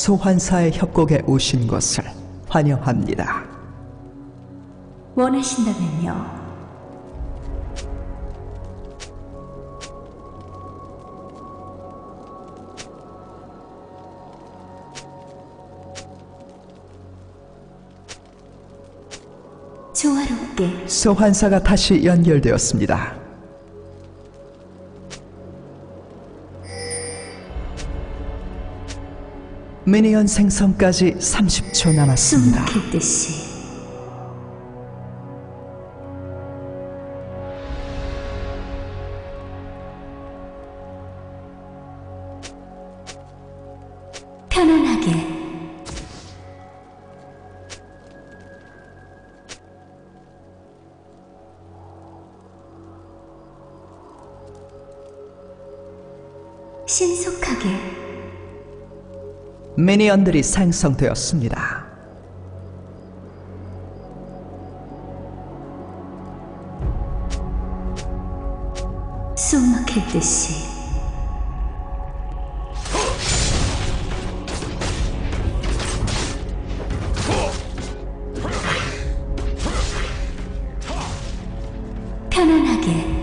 소환사의 협곡에 오신 것을 환영합니다. 원하신다면요. 조화롭게 소환사가 다시 연결되었습니다. 미니언 생성까지 30초 남았습니다. 숨막힐 듯이 미니언들이 생성되었습니다. 숨 막힐 듯이 편안하게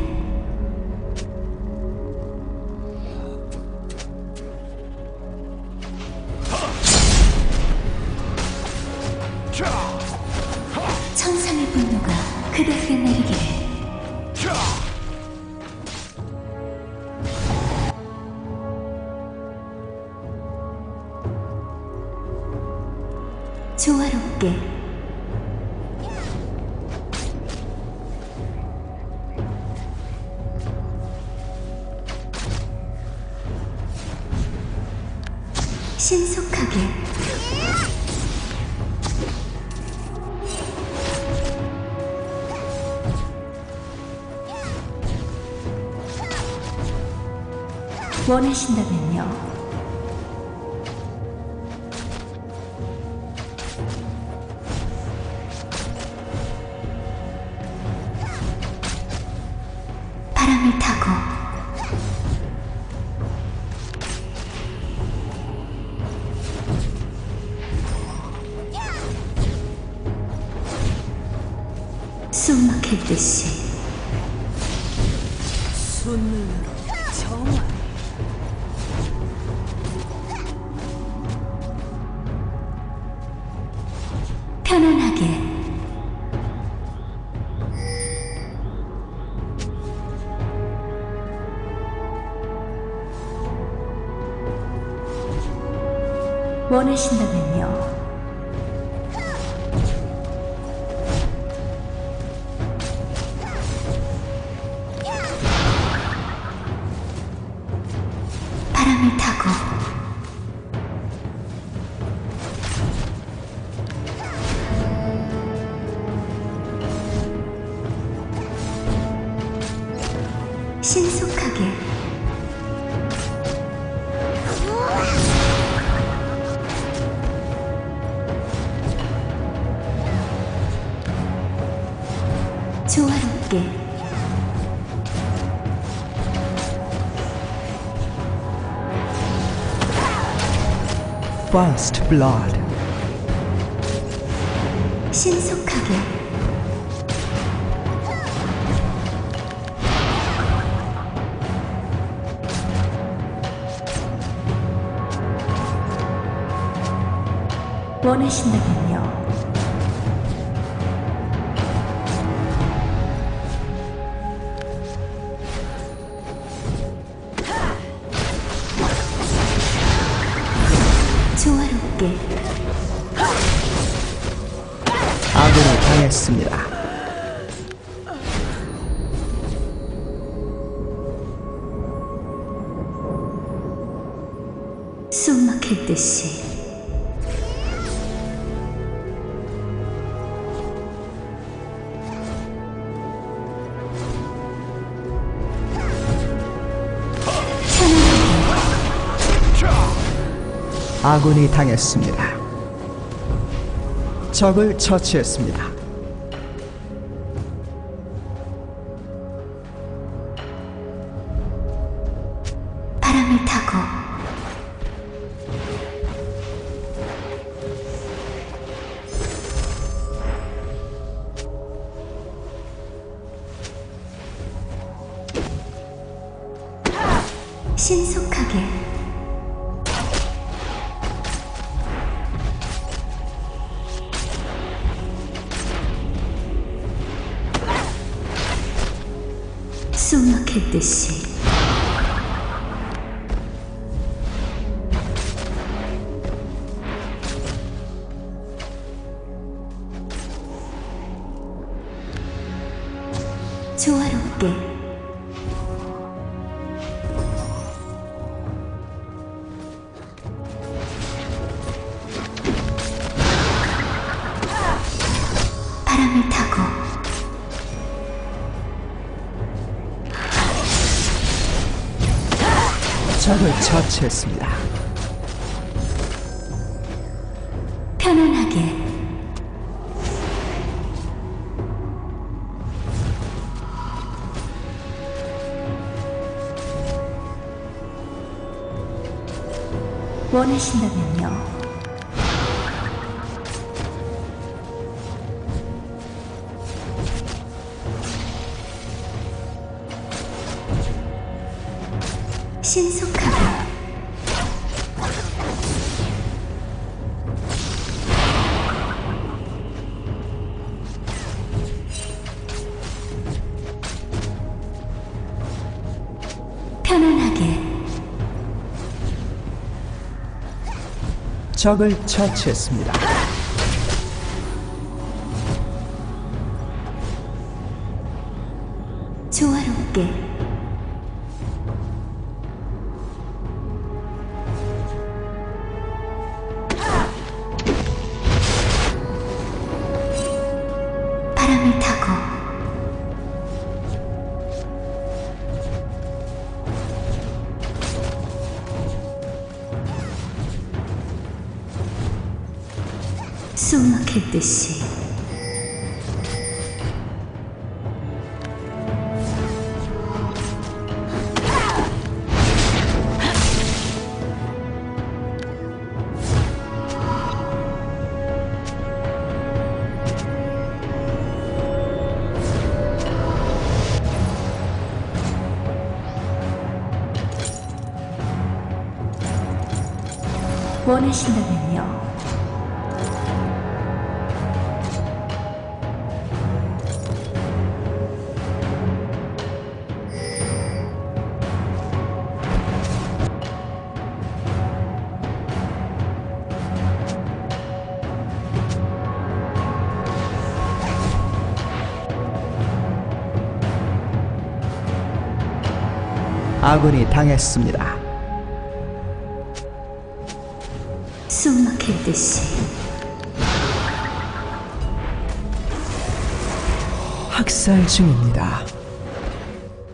원하신다면 원하신다면요. 바람을 타고 신속하 First Blood 신속하게 원하신다면 당했습니다. 숨 막힐 듯이 아군이 당했습니다. 적을 처치했습니다. そがけて死 처치했습니다. 편안하게 원하신다면요. 신속하 적을 처치했습니다. 원하신다면요. 아군이 당했습니다. 듯이 학살 중입니다.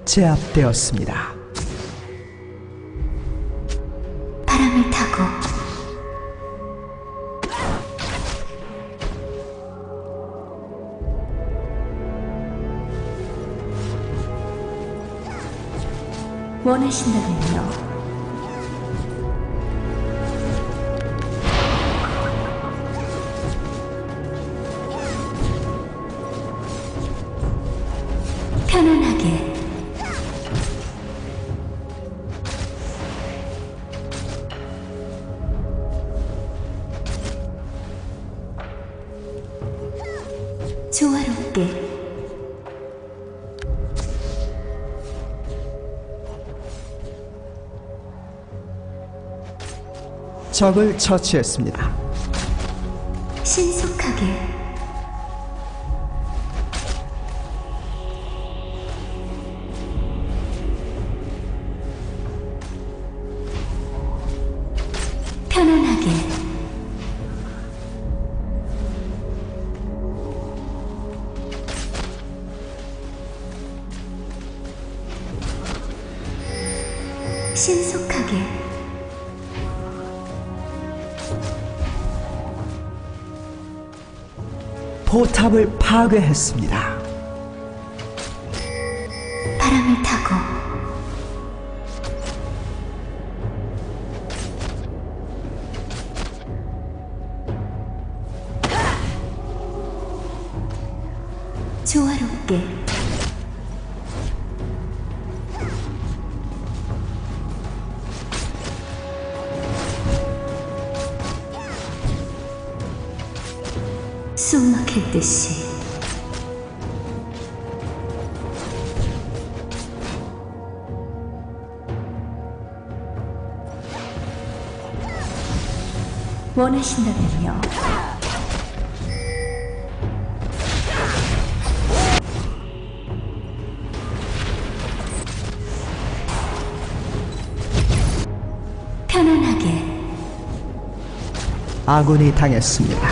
제압되었습니다. 바람을 타고 원하신다면요. 적을 처치했습니다. 신속하게 탑을 파괴했습니다. 원하신다면요. 편안하게 아군이 당했습니다.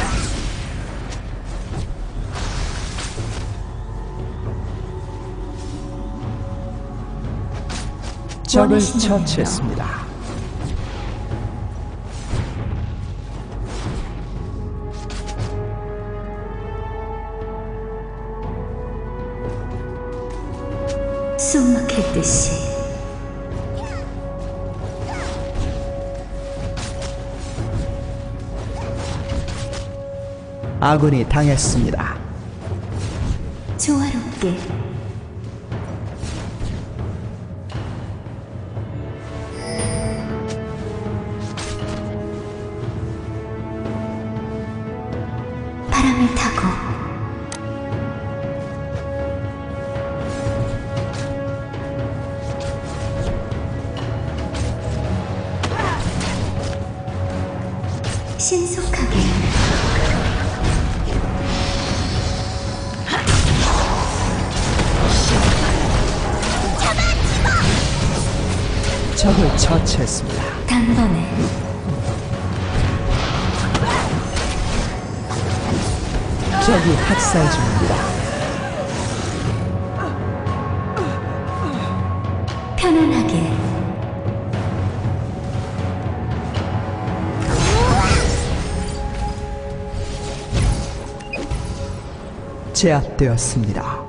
적을. 처치했습니다. 아군이 당했습니다. 조화롭게 제압되었습니다.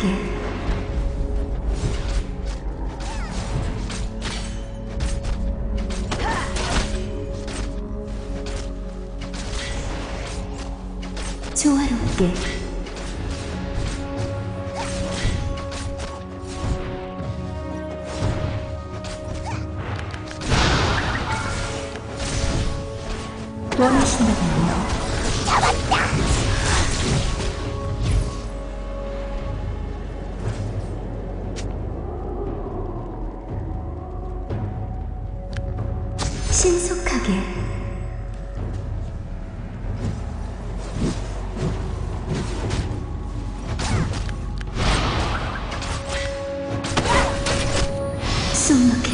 신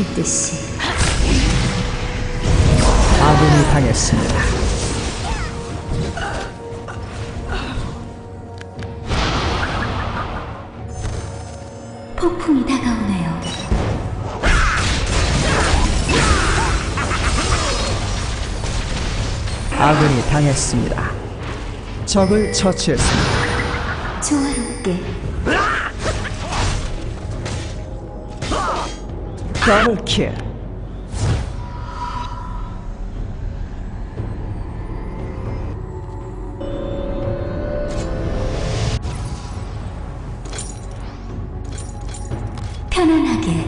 숨 막힐 듯이 아군이 당했습니다. 폭풍이 다가오네요. 아군이 당했습니다. 적을 처치했습니다. 더블킬. 편안하게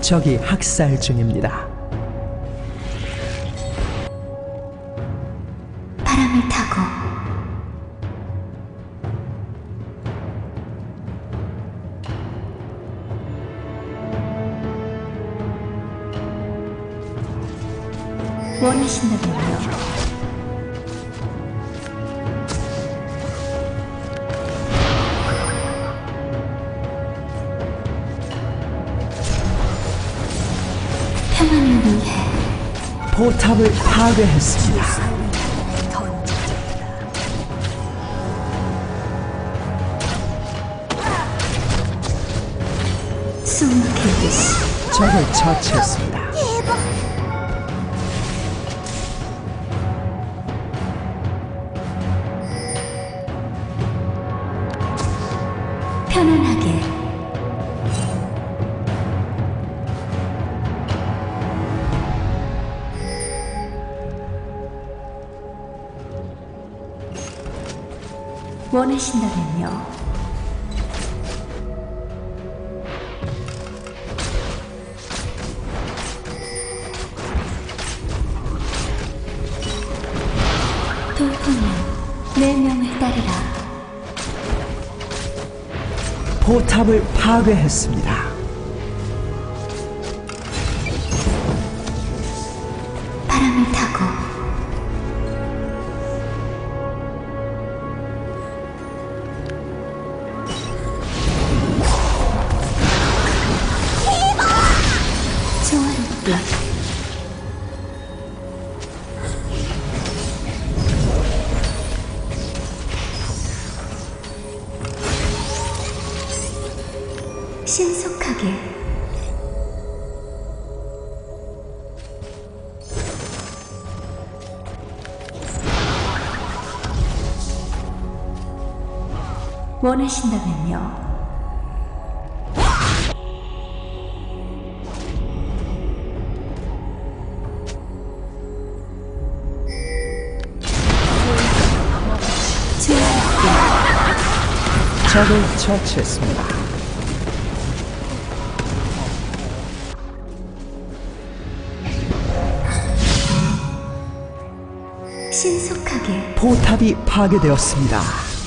적이 학살 중입니다. 바람을 타고 원하신다면요. 평안을 위해 포탑을 파괴했습니다. 처치했습니다. 편안하게 원하신다면요. 탑을 파괴했습니다. 원하신다면요. 적을 처치했습니다. 신속하게 포탑이 파괴되었습니다.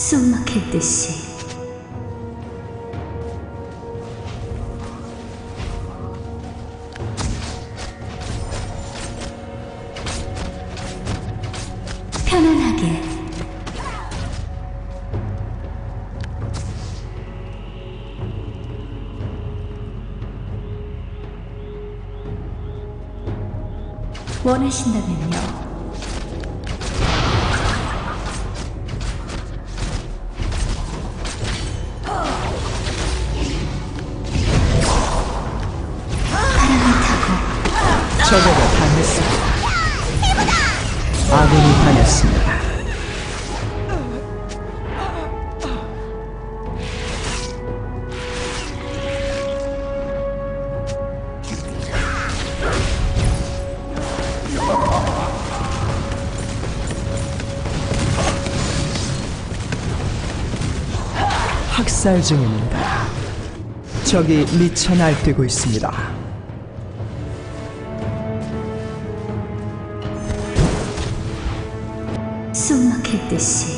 숨 막힐 듯이. 편 학살 중입니다. 적이 미쳐 날뛰고 있습니다. 숨 막힐 듯이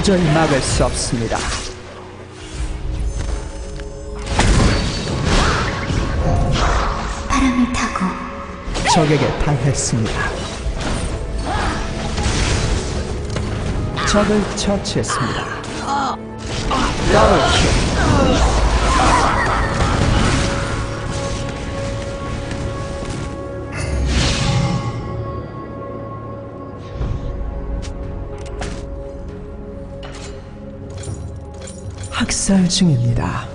도저히 막을 수 없습니다. 바람을 타고 적에게 당했습니다. 적을 처치했습니다. 더블 킬. 학살 중입니다.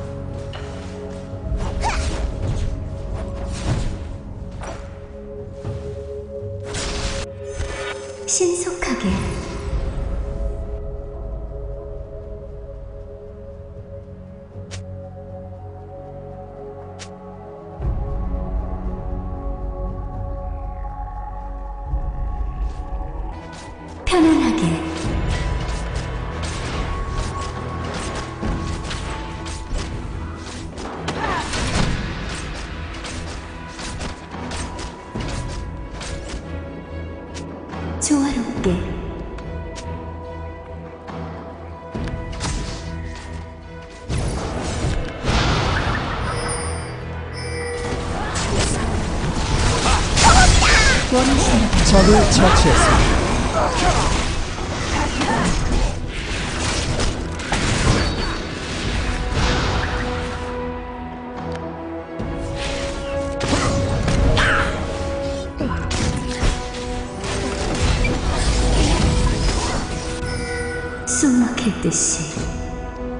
숨 막힐 듯이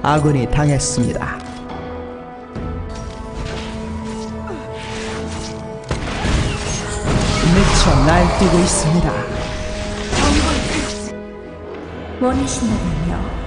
아군이 당했습니다. 미쳐 날뛰고 있습니다. 원하신다면요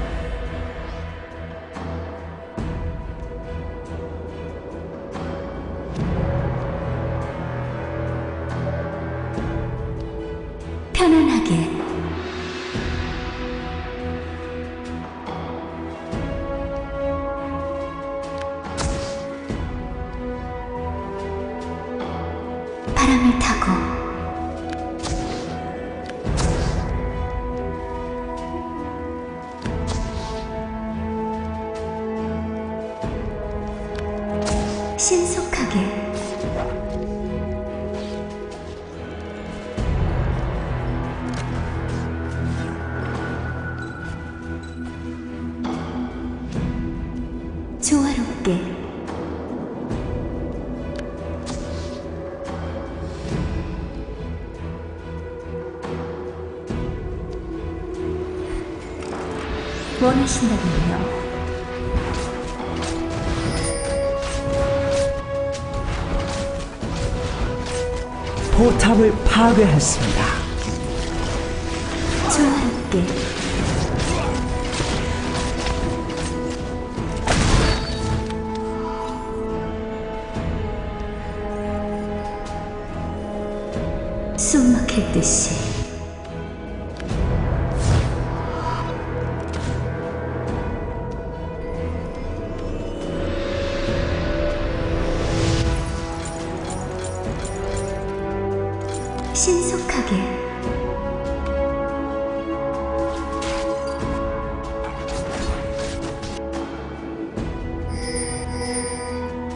원하신다면요. 포탑을 파괴했습니다. 조화롭게 숨 막힐 듯이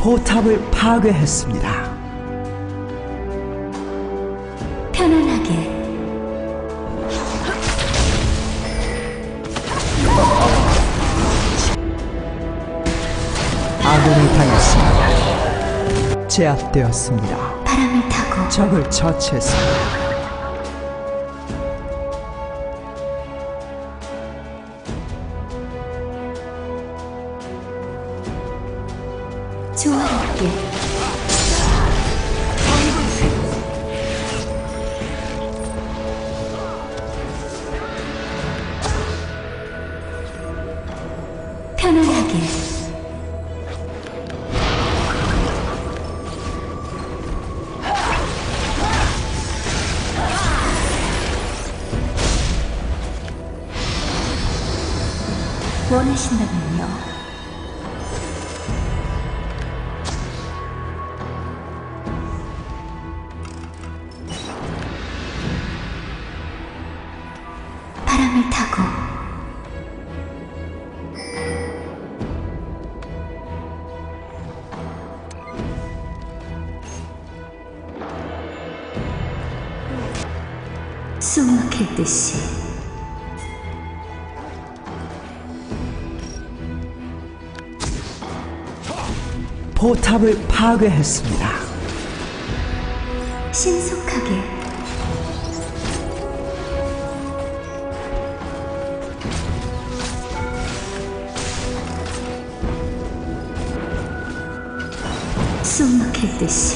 포탑을 파괴했습니다. 편안하게 아군이 당했습니다. 제압되었습니다. 바람을 타고 적을 처치했습니다. 원하신다면요 탑을 파괴했습니다. 신속하게 숨 막힐 듯이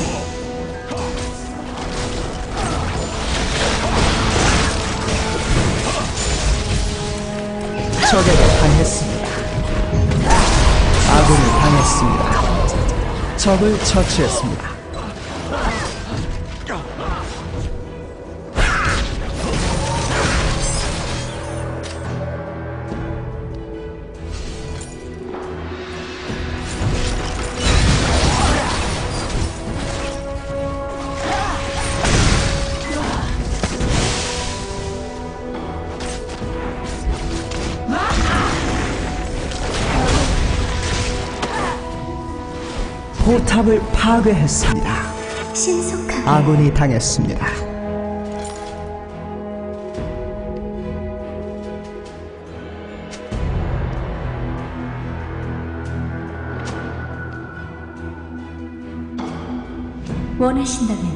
적에게 당했습니다. 아군이 당했습니다. 적을 처치했습니다. 탑을 파괴했습니다. 신속하게 아군이 당했습니다. 원하신다면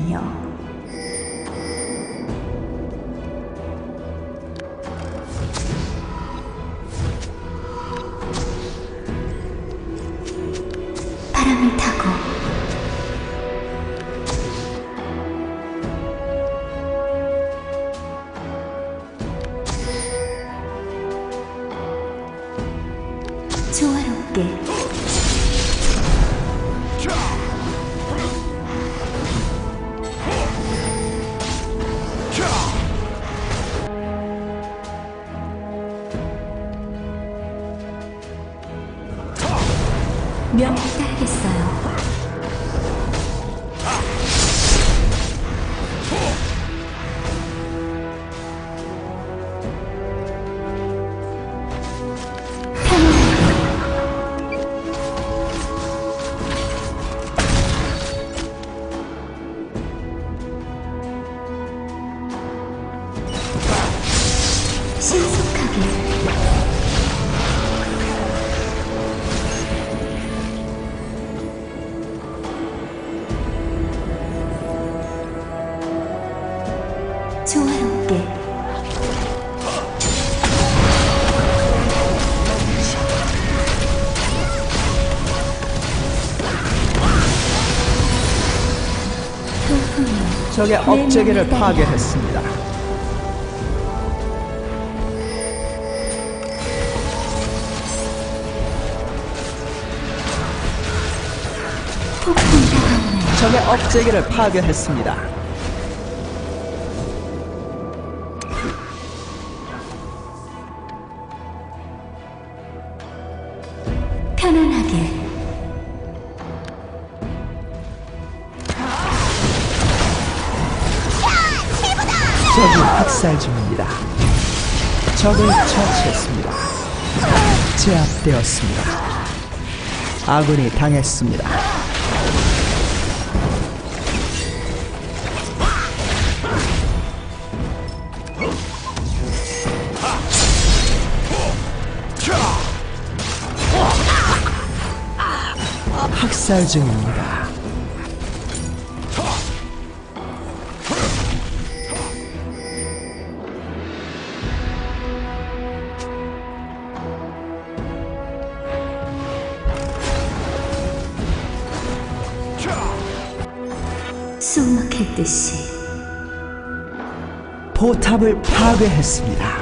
적의 업체계를 파괴했습니다. 적의 업체계를 파괴했습니다. 학살 중입니다. 적을 처치했습니다. 제압되었습니다. 아군이 당했습니다. 학살 중입니다. 탑을 파괴했습니다.